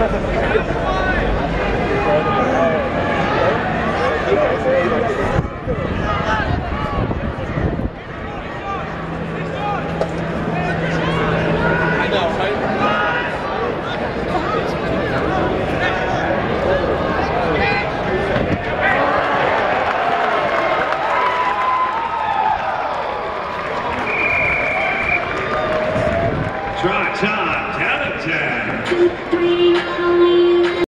Try time, talent time. Three,